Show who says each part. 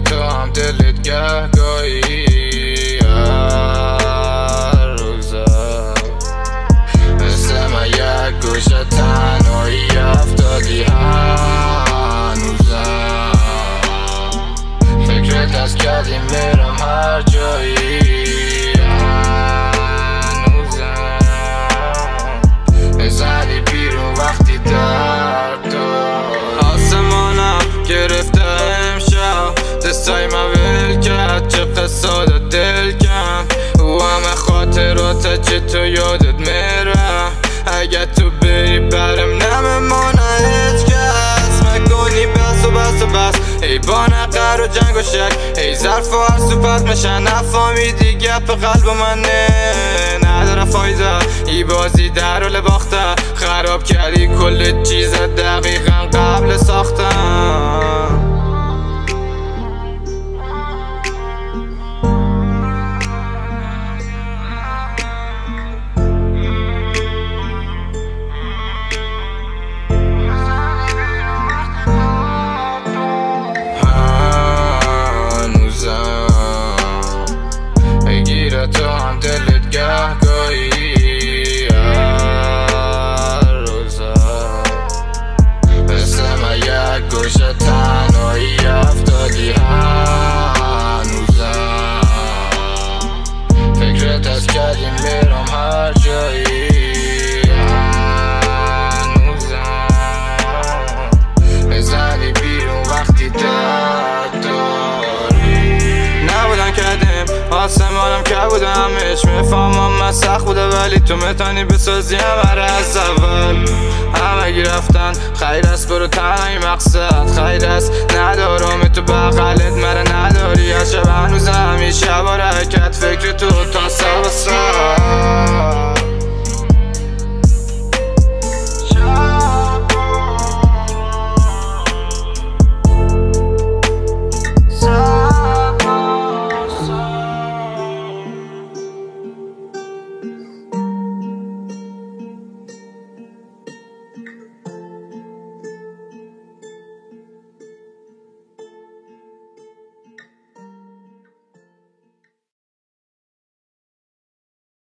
Speaker 1: تو هم دلت گه گاهی و یادت میرم اگه تو بری برم نمه هیچ کس. مکنی بس و بس و بس. ای با نقر و جنگ و شک. ای ظرف و هر سوپت میشن. نفهمیدی گپ قلب من نه نداره فایده. ای بازی در حال باخته خراب کردی کل چیز دقیقا که بودمش می‌فهمم من سخت بوده ولی تو می‌تونی بسازی همه از اول. همه رفتن خیر است برو تنهی مقصد.